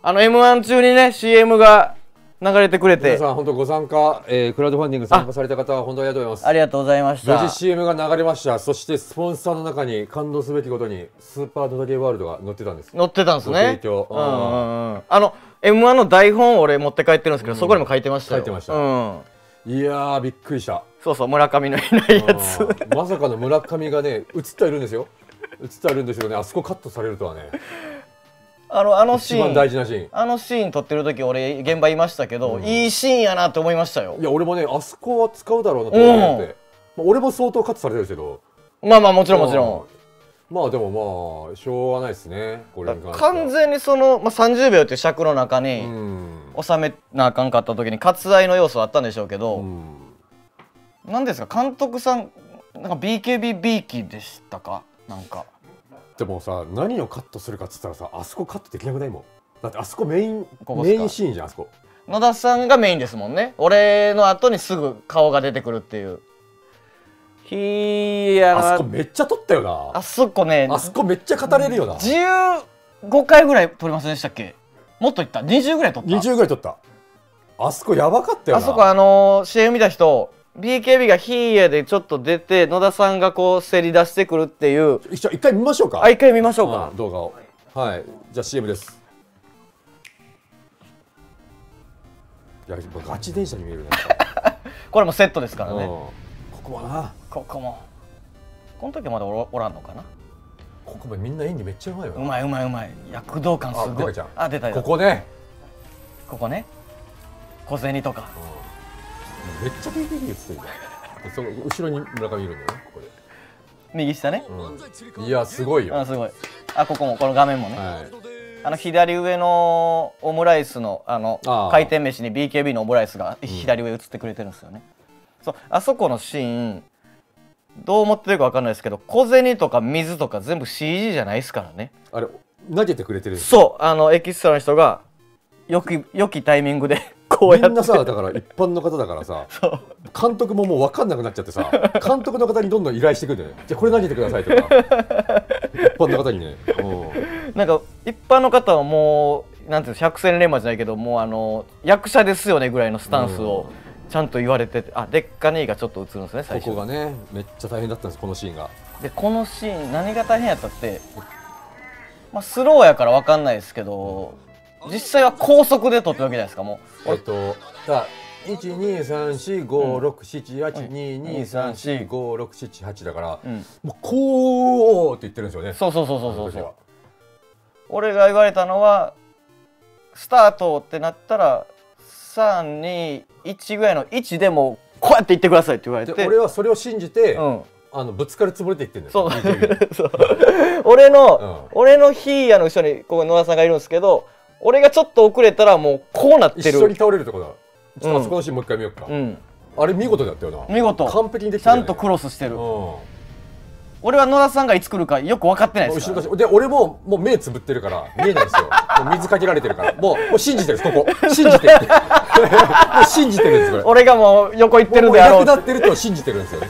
あの m 1中にね CM が流れてくれ皆てさん本当ご参加、えー、クラウドファンディング参加された方は本当にありがとうございます。ありがとうございました。無事 CM が流れました。そしてスポンサーの中に感動すべきことにスーパードタゲーワールドが載ってたんです。載ってたんですね。うんうんうん。あの m 1の台本俺持って帰ってるんですけど、そこにも書いてましたよ。書いてましたうん、いやーびっくりした。そうそう村上のいないやつ。うんまさかの村上がね映ってはいるんですよ。映ってはいるんですけどねあそこカットされるとはねあのあのシ一番ーン大事なシーン。あのシーン撮ってる時俺現場いましたけど、いいシーンやなって思いましたよ。いや俺もねあそこは使うだろうなと思って、まあ、俺も相当カットされてるけど。まあまあもちろんもちろん。うん。まあでもまあしょうがないですね。これ完全にその、まあ、30秒っていう尺の中うにん。収めなあかんかった時に割愛の要素はあったんでしょうけど、うん。なんですか監督さんなんか BKB ビーキでしたか？なんかでもさ何をカットするかっつったらさあそこカットできなくないもん。だってあそこメインメインシーンじゃんあそこ。野田さんがメインですもんね。俺の後にすぐ顔が出てくるっていう。ひやあそこめっちゃ撮ったよな。あそこね。あそこめっちゃ語れるよな。15回ぐらい撮りませんでしたっけ？もっといった？20ぐらい撮った？20ぐらい撮った。あそこやばかったよな。あそこあのー、CM 見た人 BKB がヒーヤでちょっと出て野田さんがこうせり出してくるっていう。一回見ましょうか。あ一回見ましょうか。うん動画を。はい。じゃあ CM です。いやガチ電車に見えるね。これもセットですからうん。ねここはな。ここも。この時まだおらおらんのかな？ここもみんな演技めっちゃうまいようまいうまいうまい。躍動感すごい。あ出たじゃんあ出たよここね、ここね。小銭とか。うんめっちゃ BKB 映ってるその後ろに村上いるんだよねここで、右下ね。うん。いやすごいよ、あすごい。あここもこの画面もね、はい。あの左上のオムライスのあの回転飯に BKB のオムライスが左上映ってくれてるんですよね、そうあそこのシーンどう思ってるか分かんないですけど小銭とか水とか全部 CG じゃないですからね。あれ投げてくれてるそうあのエキストラの人がよき良きタイミングでこうやって。みんなさだから一般の方だからさ監督ももう分かんなくなっちゃってさ監督の方にどんどん依頼してくるんだよ。ねじゃあこれ投げてくださいとか。一般の方にね。う。んなんか一般の方はもうなんていうの百戦錬磨じゃないけどもうあの役者ですよねぐらいのスタンスをちゃんと言われててあデッカネイがちょっと映るんですね最初。ここがねめっちゃ大変だったんですこのシーンが。でこのシーン何が大変やったって、まあ、スローやから分かんないですけど実際は高速で撮ってるわけじゃないですかもう。えっとだ123456782234567だから、うん。もうこうって言ってるんですよね。そうそうそうそうそう俺が言われたのはスタートってなったら321ぐらいの1でもこうやって言ってくださいって言われでて俺はそれを信じて、うん。あのぶつかるつもりで言ってるんです そう。俺の、うん。俺のヒーヤの後ろにここに野田さんがいるんですけど俺がちょっと遅れたらもうこうなってる。一緒に倒れるとこだ。ちょっとうん。あそこのシーンもう一回見ようか、うん。あれ見事だったよな。見事。完璧にできちてるよねゃんとクロスしてる。うん。俺は野田さんがいつ来るかよく分かってないですから。で俺ももう目つぶってるから見えないんですよ。もう水かけられてるから。もうもう信じてるここ。信じてる もう信じてるんですこれ。俺がもう横行ってるであろう。もう役立ってると信じてるんですよ。ね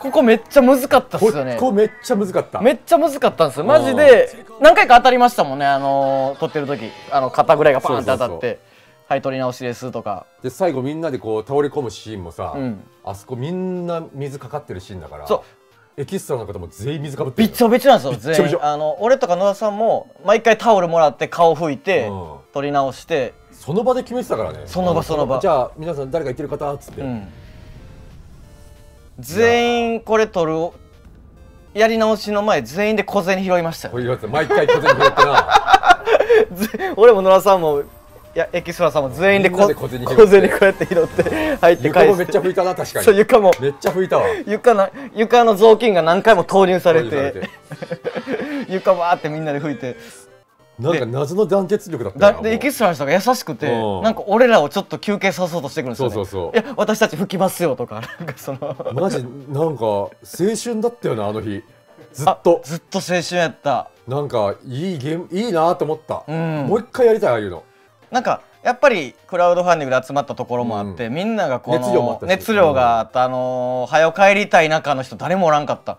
ここめっちゃ難かったっすこよね。こめっちゃ難かった。めっちゃ難かったんですよ。マジで何回か当たりましたもんね。あのー撮ってる時あの肩ぐらいがパーンって当たってはい取り直しですとか。で最後みんなでこう倒れ込むシーンもさ、うん。あそこみんな水かかってるシーンだからそう。エキストラの方も全員水かぶってるびっちょびちょなんですよびっちょびちょ。全員あの俺とか野田さんも毎回タオルもらって顔拭いて、うん。取り直してその場で決めてたからね。その場あその場。じゃあ皆さん誰が言ってる方っつって、うん全員これ取るやり直しの前全員で小銭拾いましたよ。毎回小銭拾ってな。ぜ俺も野田さんもいやエキストラさんも全員で小銭こうやって拾って入って床返してもめっちゃ拭いたな確かに。そう床も。めっちゃ拭いたわ。床な床の雑巾が何回も投入されて。床バーってみんなで拭いてなんか謎の団結力だったでエキストラの人が優しくてうん。なんか俺らをちょっと休憩さそうとしてくるんですよ、ね、そうそうそう。いや私たち拭きますよとかなんかその。マジなんか青春だったよなあの日。ずあっと。ずっと青春やった。なんかいいゲームいいなと思った、うん。もう一回やりたいああいうの。なんかやっぱりクラウドファンディングで集まったところもあって、みんながこの熱量もあったし。熱量があったあのー早帰りたい中の人誰もおらんかった。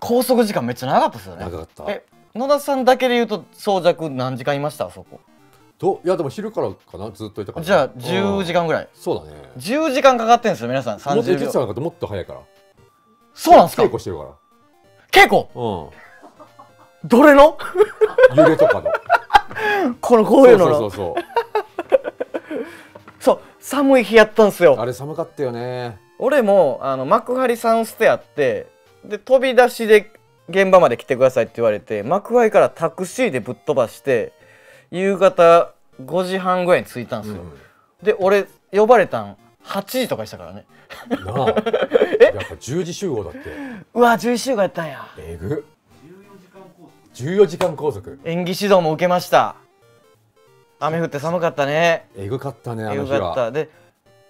拘束時間めっちゃ長かったですよね。長かった。え野田さんだけで言うと長尺何時間いました？あそこ。どいやでも昼からかな？ずっといたから。じゃあ10時間間ぐらい。そうだね。10時間かかってんですよ皆さん。もっと30秒。言ってたのかともっと早いから。そうなんですか？稽古してるか稽古？らうん。どれの？揺れとかの。このこういうのの。そうそうそうそう。寒い日やったんですよ。あれ寒かったよね。俺もあの幕張サンステあってで飛び出しで現場まで来てくださいって言われて幕張からタクシーでぶっ飛ばして夕方5時半ぐらいに着いたんですよ、で俺呼ばれたん8時とかでしたからね。うんなあ。やっぱ10時集合だって。うわ11週間やったんや。えぐ。14時間拘束。演技指導も受けました。雨降って寒かったね。えぐかったねあよの日は。かった。で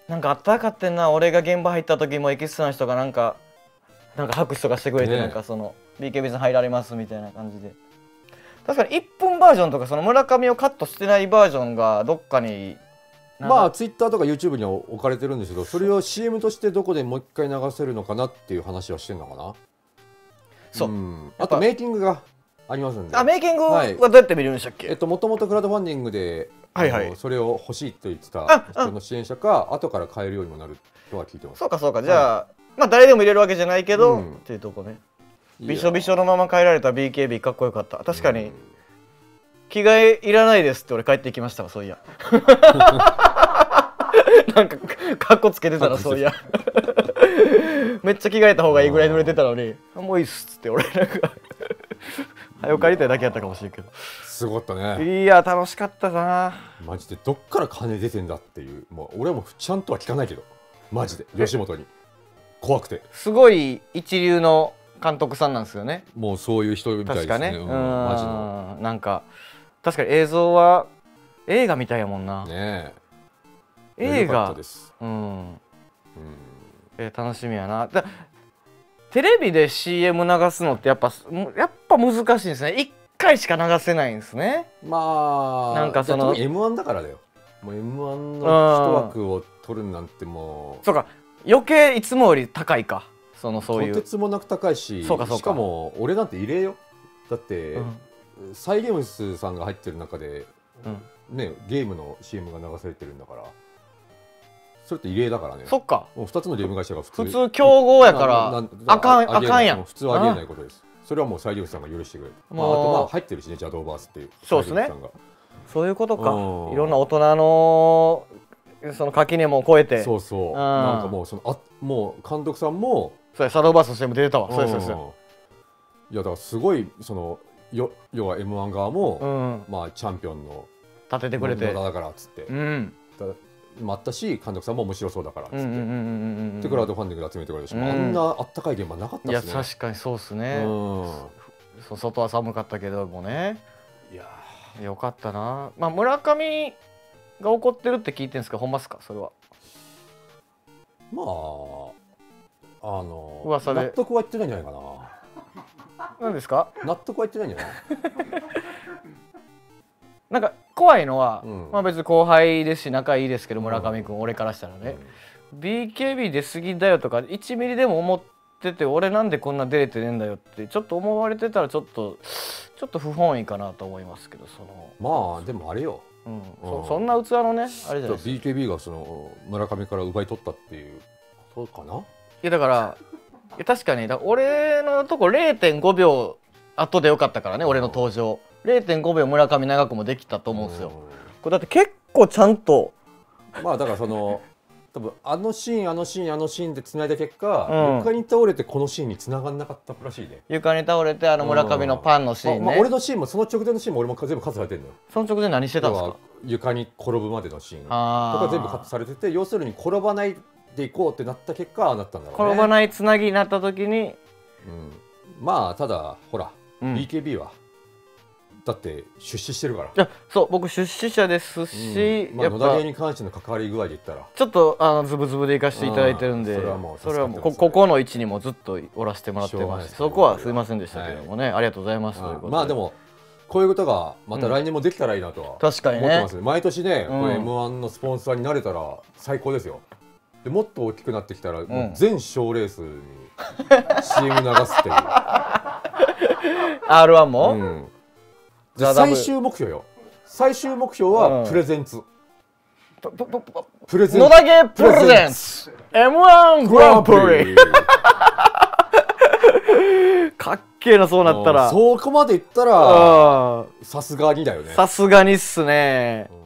なんかあったかってんな。俺が現場入った時もエキストラの人がなんかなんか拍手とかしてくれて、ね。なんかその BKB さん入られますみたいな感じで。確かに1分バージョンとかその村上をカットしてないバージョンがどっかにまあツイッターとか YouTube には置かれてるんですけどそれを CM としてどこでもう一回流せるのかなっていう話はしてんのかな？そう。ん。あとメイキングがありますんであメイキングははいどうやって見れるんでしたっけ、えっともともとクラウドファンディングで、はいはい。それを欲しいと言ってた人の支援者か後から買えるようにもなるとは聞いてます。そうかそうか。じゃあ、まあ誰でも入れるわけじゃないけど、うん。っていうとこね。びしょびしょのまま帰られた BKB かっこよかった。確かにうん。着替えいらないですって俺帰ってきましたわそういや。なんかかっこつけてたらそういや。めっちゃ着替えた方がいいぐらい濡れてたのに「あもういいっす」っつって俺なんか早く帰りたいだけやったかもしれんけすごかったどね。いや楽しかったな。マジでどっから金出てんだっていう。もう俺はもうちゃんとは聞かないけど。マジで吉本に怖くて。すごい一流の監督さんなんですよね。もうそういう人みたいですね。確かね、ううん。ん、マジの。なんか確かに映像は映画みたいやもんな、ねえ。映画。です、うん。うん。えー楽しみやな。だテレビで CM 流すのってやっぱむやっぱ難しいんですね。1回しか流せないんですね。まあなんかそのじゃあ特に M1 だからだよ。もう M1 の一枠を取るなんてもう。そうか余計いつもより高いか。そのそういとうてつもなく高いしそうかそうか。しかも俺なんて異例よ。だって、うん。サイ・ゲームスさんが入ってる中で、うん。ね、ゲームの CM が流されてるんだからそれって異例だからね。そっか。もう2つのゲーム会社が普通。普通競合やからあかんあかんやん。う普通はありえないことです。それはもうサイ・ゲームスさんが許してくれる、まあ、あとまあ入ってるしねジャドーバースっていうそうですね。そういうことか。うん。いろんな大人のその垣根も超えて。そうそう。うん。なんかもうそのあもう監督さんもそうやサドーバースの CM 出てたわ。そうですそうですうんいやだからすごいそのよ要は M1 側も、うん。まあチャンピオンの立ててくれて。だからっつって、うん。だったし監督さんも面白そうだからっつって、でクラウドファンディングで集めてくれたし、うん。あんなあったかい現場なかったすね。確かにそうっすうねん。そう外は寒かったけどもね。いやよかったな。まあ村上が怒ってるって聞いてるんですか？ほんまっすか？それは。まああの噂で。納得は言ってないんじゃないかな。何ですか？納得は言ってないんじゃない？なんか怖いのは、うん。まあ別に後輩ですし仲いいですけど村上君、俺からしたらね、BKB 出過ぎだよとか1ミリでも思ってて俺なんでこんな出れてねえんだよってちょっと思われてたらちょっとちょっと不本意かなと思いますけどその、まあでもあれようん。うんそそんな器のねあれじゃないですかい BKB がその村上から奪い取ったっていうことかな？やだからいや確かに俺のとこ0.5秒後でよかったからね俺の登場。0.5秒村上長くもできたと思うんですよ、これだって結構ちゃんとうんまあだからその多分あのシーンあのシーンあのシーンでつないだ結果、うん。床に倒れてこのシーンに繋がんなかったらしいね。床に倒れてあの村上のパンのシーンね、まあまあ俺のシーンもその直前のシーンも俺も全部カットされてるのよ。その直前何してたんですか？床に転ぶまでのシーン。とあー。か全部カットされてて要するに転ばないでいこうってなった結果ああなったんだろうね。転ばないつなぎになった時に、うん、まあただほら、うん、い BKB はだって出資してるから。やそう僕出資者ですし、うん。まあ、やっぱ野田芸に関しての関わり具合で言ったら。ちょっとあのズブズブで行かせていただいてるんで、うん。それはもうそれはもうこここの位置にもずっとおらせてもらってます。そこはすいませんでしたけどもね、ありがとうございます、ということまあでもこういうことがまた来年もできたらいいなとは確かにね思ってます。ね。毎年ね、うん。これ m 1のスポンサーになれたら最高ですよ。でもっと大きくなってきたら、もう全賞レースに CM 流すっていう、R1 も、うん最終目標よ。最終目標うん。はプレゼンツ、ぷぷぷぷプレゼン野田ゲープレゼンツ。M1 グランプリ。かっけえなそうなったら。そこまでいったらあさすがにだよね。さすがにっすね。うん